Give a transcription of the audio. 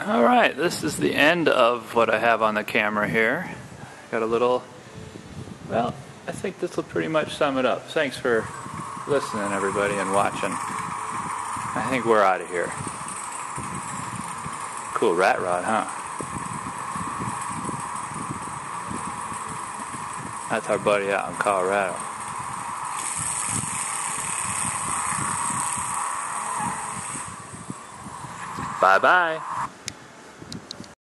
All right, this is the end of what I have on the camera here. Got a little, well, I think this will pretty much sum it up. Thanks for listening, everybody, and watching. I think we're out of here. Cool rat rod, huh? That's our buddy out in Colorado. Bye bye.